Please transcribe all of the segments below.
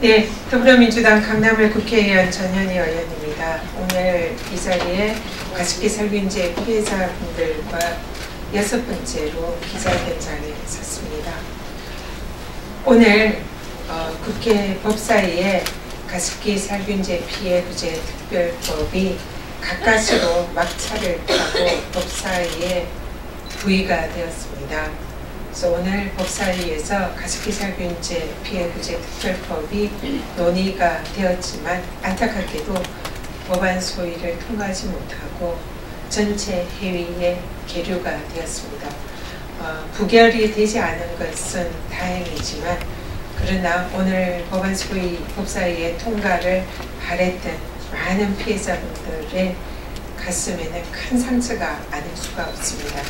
네, 더불어민주당 강남을 국회의원 전현희 의원입니다. 오늘 이 자리에 가습기 살균제 피해자분들과 여섯 번째로 기자회견장에 섰습니다. 오늘 어, 국회 법사위에 가습기 살균제 피해 구제 특별법이 가까스로 막차를 타고 법사위에 부의가 되었습니다. 그래서 오늘 법사위에서 가습기 살균제 피해 구제 특별법이 논의가 되었지만 안타깝게도 법안 소위를 통과하지 못하고 전체 회의에 계류가 되었습니다. 어, 부결이 되지 않은 것은 다행이지만 그러나 오늘 법안 소위 법사위의 통과를 바랬던 많은 피해자분들의 가슴에는 큰 상처가 아닐 수가 없습니다.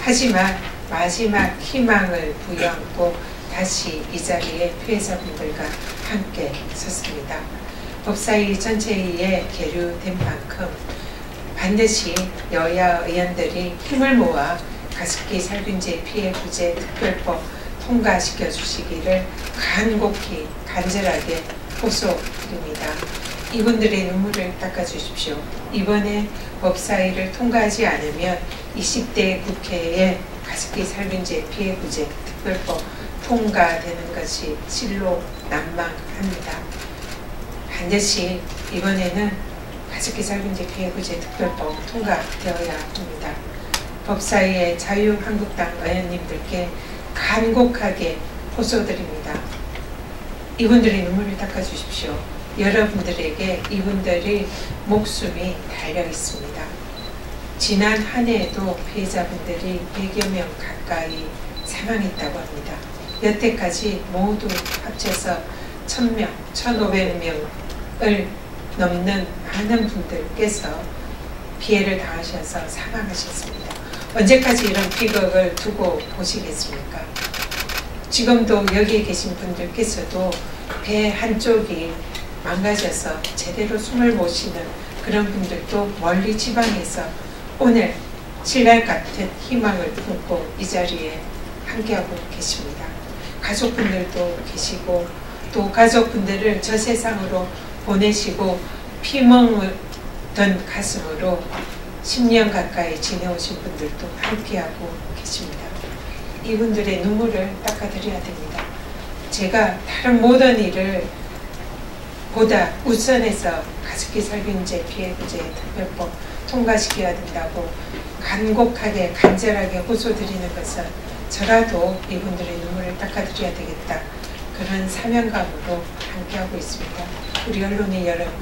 하지만 마지막 희망을 부여하고 다시 이 자리에 피해자분들과 함께 섰습니다. 법사위 전체회의에 계류된 만큼 반드시 여야 의원들이 힘을 모아 가습기 살균제 피해 구제 특별법 통과시켜 주시기를 간곡히 간절하게 호소드립니다. 이분들의 눈물을 닦아주십시오. 이번에 법사위를 통과하지 않으면 20대 국회에 가습기 살균제 피해 구제 특별법 통과되는 것이 실로 난망합니다. 반드시 이번에는 가습기 살균제 피해 구제 특별법 통과되어야 합니다. 법사위의 자유한국당 의원님들께 간곡하게 호소드립니다. 이분들의 눈물을 닦아주십시오. 여러분들에게 이분들의 목숨이 달려 있습니다. 지난 한 해에도 피해자분들이 100여 명 가까이 사망했다고 합니다. 여태까지 모두 합쳐서 1000명, 1500명을 넘는 많은 분들께서 피해를 당하셔서 사망하셨습니다. 언제까지 이런 비극을 두고 보시겠습니까? 지금도 여기 계신 분들께서도 배 한쪽이 망가져서 제대로 숨을 못 쉬는 그런 분들도 멀리 지방에서 오늘 신랄 같은 희망을 품고 이 자리에 함께하고 계십니다. 가족분들도 계시고 또 가족분들을 저 세상으로 보내시고 피멍던 가슴으로 10년 가까이 지내오신 분들도 함께하고 계십니다. 이분들의 눈물을 닦아드려야 됩니다. 제가 다른 모든 일을 보다 우선해서 가습기 살균제 피해 구제 특별법 통과시켜야 된다고 간곡하게 간절하게 호소드리는 것은 저라도 이분들의 눈물을 닦아드려야 되겠다. 그런 사명감으로 함께하고 있습니다. 우리 언론의 여러분,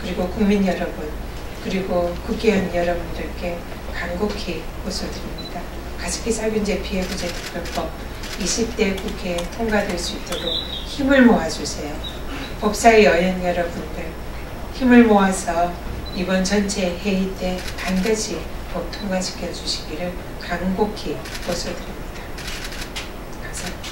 그리고 국민 여러분, 그리고 국회의원 여러분들께 간곡히 호소드립니다. 가습기 살균제 피해 구제 특별법 20대 국회에 통과될 수 있도록 힘을 모아주세요. 법사위 의원 여러분들 힘을 모아서 이번 전체 회의 때 반드시 법 통과시켜 주시기를 간곡히 호소드립니다. 감사합니다.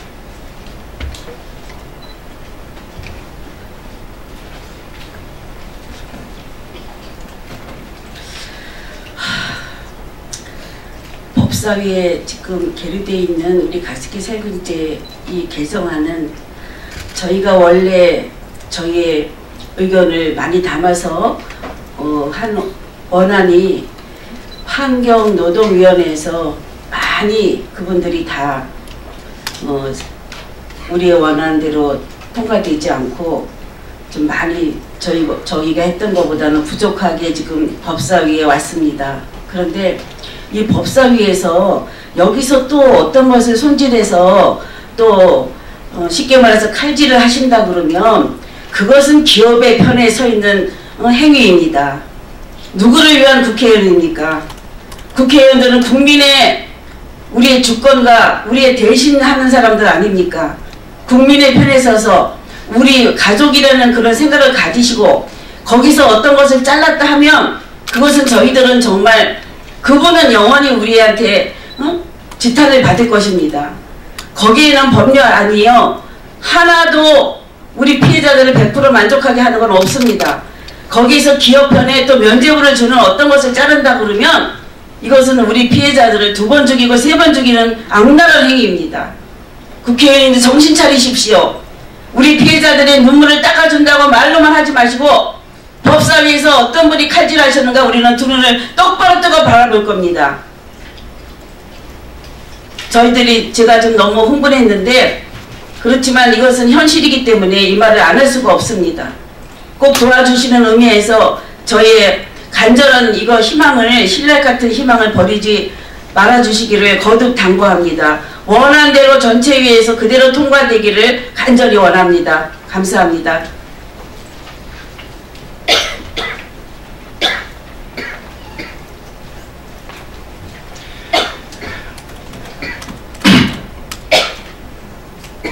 법사위에 지금 계류되어 있는 우리 가습기 살균제 이 개정안은 저희가 원래 저희의 의견을 많이 담아서 어, 한 원안이 환경노동위원회에서 많이 그분들이 다 어, 우리의 원안대로 통과되지 않고 좀 많이 저희, 저희가 했던 것보다는 부족하게 지금 법사위에 왔습니다. 그런데 이 법사위에서 여기서 또 어떤 것을 손질해서 또 어, 쉽게 말해서 칼질을 하신다 그러면 그것은 기업의 편에 서 있는 어, 행위입니다. 누구를 위한 국회의원입니까? 국회의원들은 국민의 우리의 주권과 우리의 대신하는 사람들 아닙니까? 국민의 편에 서서 우리 가족이라는 그런 생각을 가지시고 거기서 어떤 것을 잘랐다 하면 그것은 저희들은 정말 그분은 영원히 우리한테 어? 지탄을 받을 것입니다. 거기에는 법률 아니요 하나도 우리 피해자들을 100% 만족하게 하는 건 없습니다. 거기서 기업 편에 또 면죄부를 주는 어떤 것을 자른다 그러면 이것은 우리 피해자들을 두 번 죽이고 세 번 죽이는 악랄한 행위입니다. 국회의원님들 정신 차리십시오. 우리 피해자들의 눈물을 닦아준다고 말로만 하지 마시고 법사위에서 어떤 분이 칼질하셨는가 우리는 두 눈을 똑바로 뜨고 바라볼 겁니다. 저희들이 제가 좀 너무 흥분했는데 그렇지만 이것은 현실이기 때문에 이 말을 안 할 수가 없습니다. 꼭 도와주시는 의미에서 저의 간절한 이거 희망을 신랄 같은 희망을 버리지 말아주시기를 거듭 당부합니다. 원한 대로 전체 위에서 그대로 통과되기를 간절히 원합니다. 감사합니다.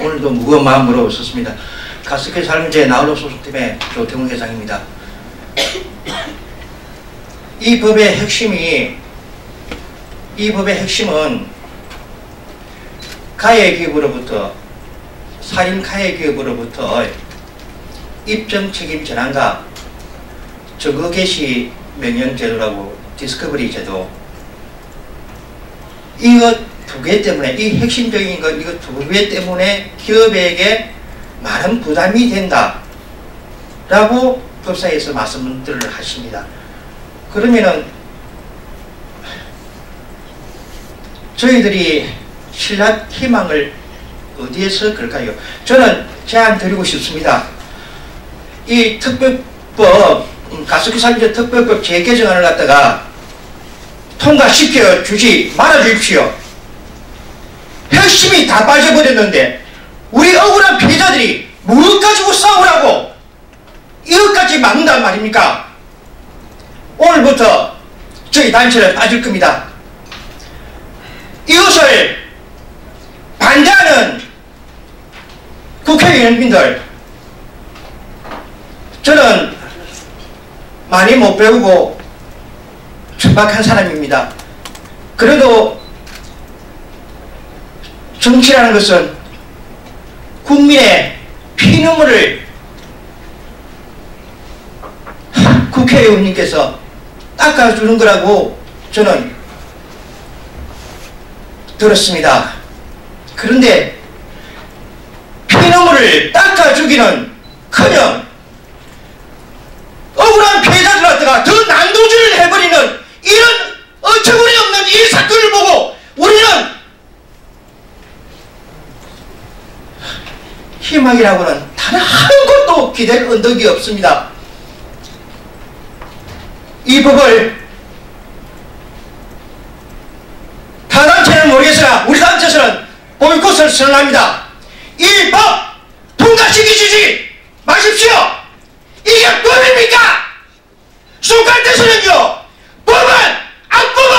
오늘도 무거운 마음으로 섰습니다. 가스켓 삶제 나홀로 소속팀의 조태웅 회장입니다. 이 법의 핵심이 이 법의 핵심은 가해 기업으로부터 살인 가해 기업으로부터 입증 책임 전환과 증거 개시 명령 제도라고 디스커버리 제도 이것 두 개 때문에 이 핵심적인 것 이거 두 개 때문에 기업에게 많은 부담이 된다 라고 법사에서 말씀들을 하십니다. 그러면은 저희들이 신라 희망을 어디에서 걸까요? 저는 제안 드리고 싶습니다. 이 특별법 음, 가습기 살균제 특별법 재개정안을 갖다가 통과시켜 주지 말아 주십시오. 핵심이 다 빠져버렸는데 우리 억울한 피해자들이 무엇 가지고 싸우라고 이것까지 막는단 말입니까? 오늘부터 저희 단체는 빠질 겁니다. 이것을 반대하는 국회의원님들 저는 많이 못 배우고 천박한 사람입니다. 그래도 정치라는 것은 국민의 피눈물을 국회의원님께서 닦아주는 거라고 저는 들었습니다. 그런데 피눈물을 닦아주기는 커녕 억울한 피해자들한테가 더 난도질을 해버리는 이런 어처구니 없는 이 사건을 보고 우리는 희망이라고는 단 한 곳도 기댈 언덕이 없습니다. 이 법을 타 단체는 모르겠으나 우리 단체에서는 보이콧을 선언합니다. 이 법 통과시키시지 마십시오. 이게 법입니까? 소칼때서는요 법은 악법은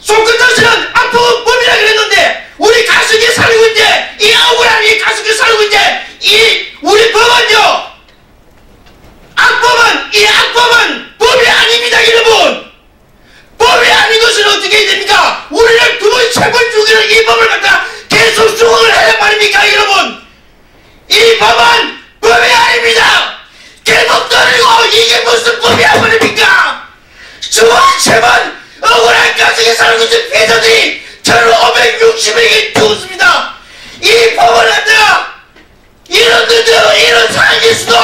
손끝에서는 악법은 법이라 그랬는데 우리 가슴이 살고 있는데 이 억울한 이 가슴이 살고 있는데 이 우리 법은요 악법은 이 악법은 법이 아닙니다 여러분 법이 아닌 것은 어떻게 해야 됩니까 우리를 두 번, 세 번 죽이는 이 법을 갖다 계속 수긍을 하란 말입니까 여러분 이 법은 법이 아닙니다 계속 떨리고 이게 무슨 법이야 말입니까 두번 세번 억울한 가슴이 살고 있는 피해자들이 1560명이 죽었습니다 이 법을 갖다가 이런 것들 이런 상황일 수도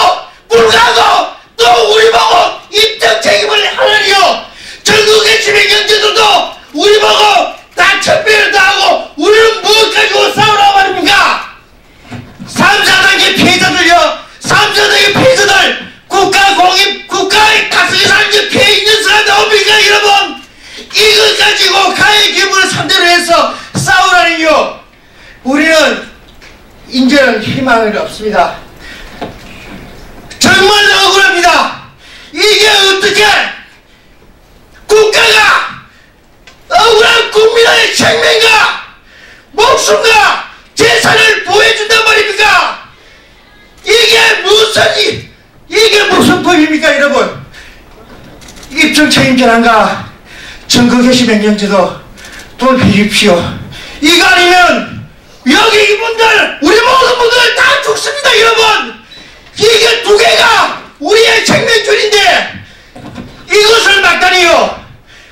불구하고 또 우리 보고 입장 책임을 하느니요 전국의 지배 경제들도 우리 보고 다 천배를 다하고 우리는 무엇 가지고 싸우라고 말입니까 3, 4단계 피해자들요 3, 4단계 피해자들 국가 공익 국가의 가슴이 살지 피해 있는 사람 나옵니까 여러분 이것 가지고 가해 기분을 상대로 해서 싸우라니요 우리는 이제는 희망이 없습니다. 정말 억울합니다. 이게 어떻게 국가가 억울한 국민의 생명과 목숨과 재산을 보호해준단 말입니까? 이게 무슨 이, 이게 무슨 법입니까 여러분? 입증 책임전환과 증거 개시 명령제도 돌피십시오. 이거 아니면 여기 이분들 우리 모든 분들 다 죽습니다 여러분. 이게 두 개가 우리의 생명줄인데 이것을 막다니요.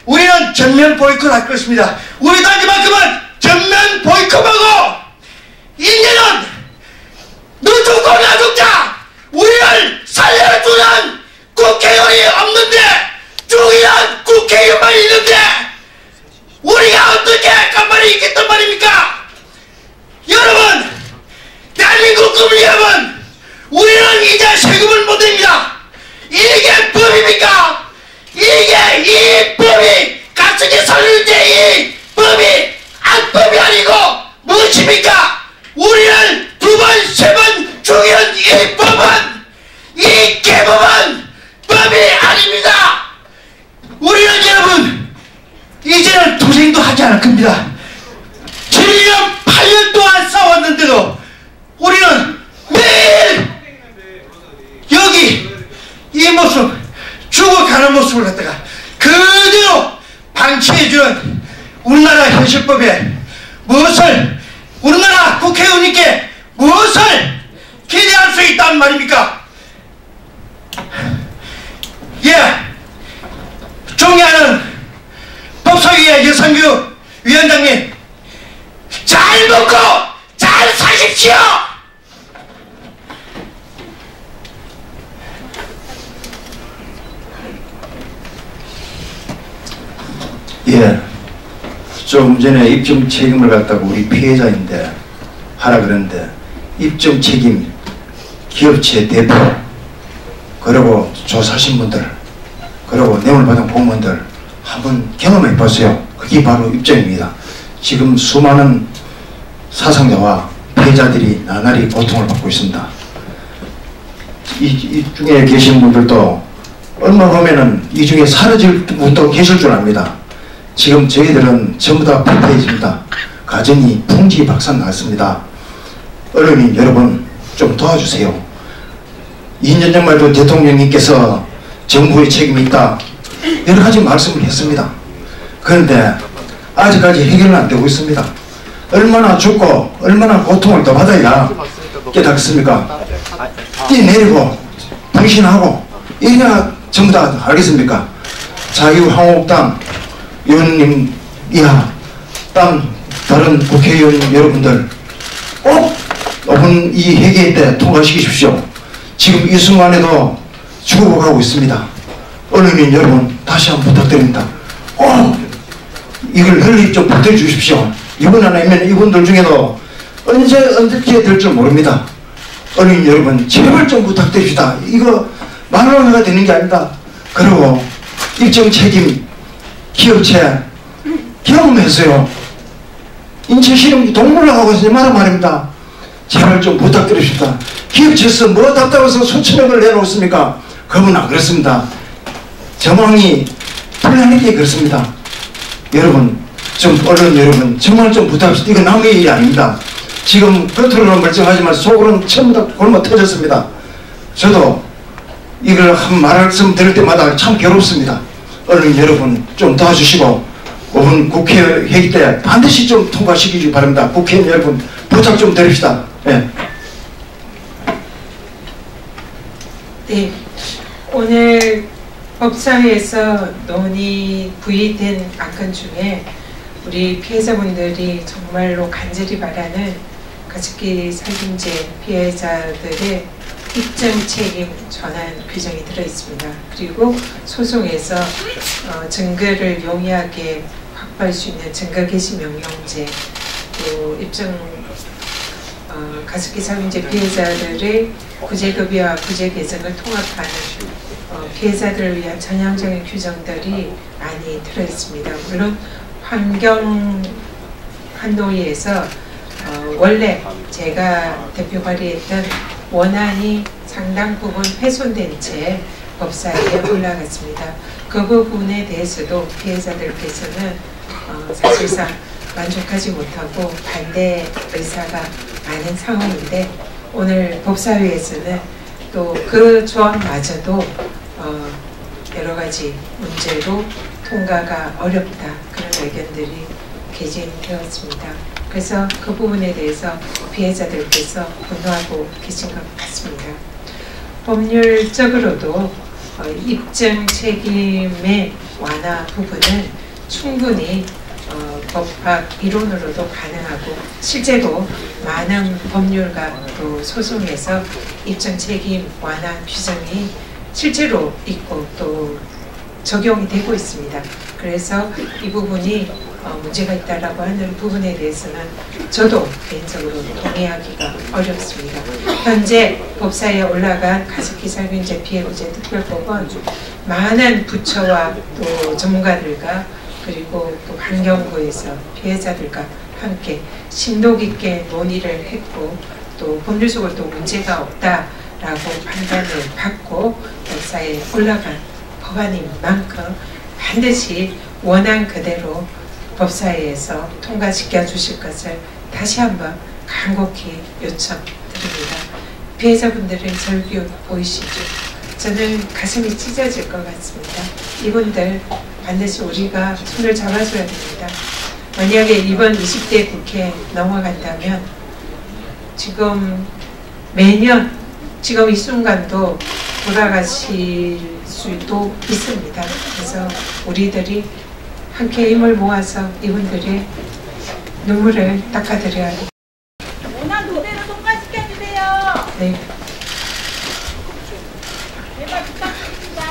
우리는 전면 보이콧할 것입니다. 우리 단지만큼은 전면 보이콧하고 인제는 너 죽고 나 죽자 우리를 살려주는 국회의원이 없는데 중요한 국회의원만 있는데 예. 좀 전에 입증 책임을 갖다고 우리 피해자인데 하라 그러는데 입증 책임 기업체 대표 그리고 조사하신 분들 그리고 뇌물 받은 공무원들 한번 경험해 보세요. 그게 바로 입증입니다. 지금 수많은 사상자와 피해자들이 나날이 고통을 받고 있습니다. 이, 이 중에 계신 분들도 얼마 후면은 이 중에 사라질 분도 계실 줄 압니다. 지금 저희들은 전부 다 풀페이지입니다. 가정이 풍지 박산 났습니다. 언론인 여러분 좀 도와주세요. 2년 전말도 대통령님께서 정부의 책임이 있다 여러 가지 말씀을 했습니다. 그런데 아직까지 해결은 안 되고 있습니다. 얼마나 죽고 얼마나 고통을 더 받아야 깨닫습니까? 뛰내리고 불신하고 이래야 전부 다 알겠습니까? 자유한국당 의원님 이하 딴 다른 국회의원 여러분들 꼭 오늘 이 회계 때 통과시키십시오. 지금 이 순간에도 죽어가고 있습니다. 언론인 여러분 다시 한번 부탁드립니다. 꼭 이걸 널리 좀 부탁해 주십시오. 이분 아니면 이분들 중에도 언제 언제 될줄 모릅니다. 언론인 여러분 제발 좀 부탁드립니다. 이거 해가 되는 게 아닙니다. 그리고 일정 책임 기업체 경험했어요. 인체 실험 동물로 하고 있으니 말은 말입니다. 제발 좀 부탁드립니다. 기업체에서 뭐 답답해서 수천억을 내놓습니까? 그분 안 그렇습니다. 정황이 불안하게 그렇습니다. 여러분, 좀 언론 여러분 정말 좀 부탁합니다. 이거 남의 일이 아닙니다. 지금 겉으로는 멀쩡하지만 속으로는 전부 다 골마 터졌습니다. 저도 이걸 한 말씀 들을 때마다 참 괴롭습니다. 언론 여러분 좀 도와주시고 오늘 국회 회의 때 반드시 좀 통과시키기 바랍니다. 국회의원 여러분 부탁 좀 드립시다. 예. 네, 오늘 법사위에서 논의 부의된 안건 중에 우리 피해자분들이 정말로 간절히 바라는 가습기 살균제 피해자들의 입증 책임 전환 규정이 들어 있습니다. 그리고 소송에서 어, 증거를 용이하게 확보할 수 있는 증거 개시 명령제 또 입증 어, 가습기 살균제 피해자들의 구제급여와 구제 개정을 통합하는 어, 피해자들을 위한 전향적인 규정들이 많이 들어 있습니다. 물론 환경 한노위에서 어, 원래 제가 대표 발의했던 원안이 상당 부분 훼손된 채 법사위에 올라갔습니다. 그 부분에 대해서도 피해자들께서는 어, 사실상 만족하지 못하고 반대 의사가 많은 상황인데 오늘 법사위에서는 또 그 조항마저도 어, 여러 가지 문제로 통과가 어렵다 그런 의견들이 개진되었습니다. 그래서 그 부분에 대해서 피해자들께서 분노하고 계신 것 같습니다. 법률적으로도 어, 입증 책임의 완화 부분은 충분히 어, 법학 이론으로도 가능하고 실제로 많은 법률가 또 소송에서 입증 책임 완화 규정이 실제로 있고 또 적용이 되고 있습니다. 그래서 이 부분이 어, 문제가 있다라고 하는 부분에 대해서는 저도 개인적으로 동의하기가 어렵습니다. 현재 법사에 올라간 가습기 살균제 피해 구제 특별법은 많은 부처와 또 전문가들과 그리고 또 환경부에서 피해자들과 함께 심도 깊게 논의를 했고 또 법률적으로 또 문제가 없다라고 판단을 받고 법사에 올라간 법안인 만큼 반드시 원안 그대로 법사위에서 통과시켜 주실 것을 다시 한번 간곡히 요청드립니다. 피해자분들의 절규 보이시죠? 저는 가슴이 찢어질 것 같습니다. 이분들 반드시 우리가 손을 잡아줘야 됩니다. 만약에 이번 20대 국회 넘어간다면 지금 매년 지금 이 순간도 돌아가실 수도 있습니다. 그래서 우리들이 함께 힘을 모아서 이분들의 눈물을 닦아드려야 합니다. 원안 그대로 통과시켜주세요. 네. 제발 부탁드립니다.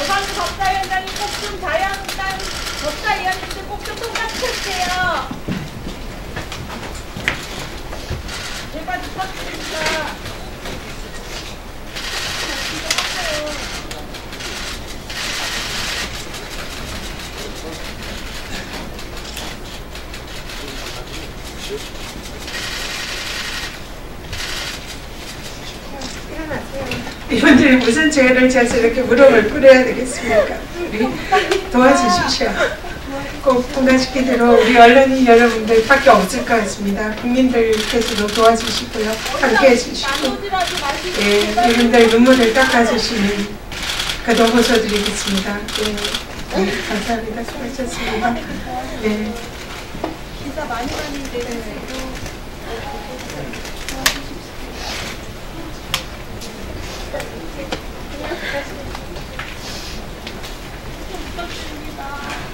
여성 법사위원장이 꼭 좀 자유한국당 법사위원님들 꼭 좀 통과시켜주세요. 제발 부탁드립니다. 이분들이 무슨 죄를 져서 이렇게 무릎을 꿇어야 되겠습니까? 우리 도와주십시오. 꼭 통과시키도록 우리 언론인 여러분들밖에 없을 것 같습니다. 국민들께서도 도와주시고요. 함께 해 주시고 나누지라도 마시고 예, 이분들 눈물을 닦아주시는 그도 호소드리겠습니다. 예, 네, 감사합니다. 수고하셨습니다. 네. 기사 많이 봤는데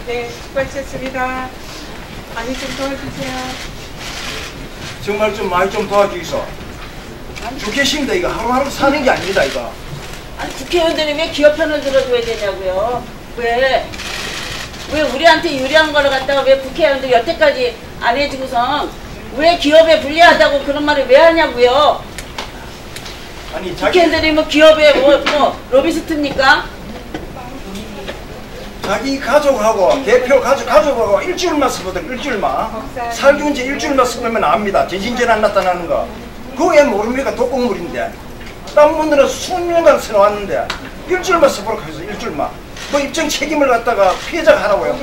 네, 수고하셨습니다. 많이 좀 도와주세요. 정말 좀 많이 좀 도와주이소. 죽겠습니다 이거 하루하루 사는 게 아닙니다 이거. 아니 국회의원들이 왜 기업 편을 들어줘야 되냐고요? 왜? 왜 우리한테 유리한 거를 갖다가 왜 국회의원들 여태까지 안 해주고선 왜 기업에 불리하다고 그런 말을 왜 하냐고요? 아니 자기 국회의원들이 뭐 기업에 뭐, 뭐 로비스트입니까? 자기 가족하고 대표 가족 가족하고 일주일만 쓰거든 일주일만. 살균제 일주일만 쓰면 압니다. 전신질 안 나타나는 거. 그거 왜 모릅니까? 독극물인데. 다른 분들은 수년간 써왔는데. 일주일만 써보라고 해서 일주일만. 그 입증 책임을 갖다가 피해자가 하라고요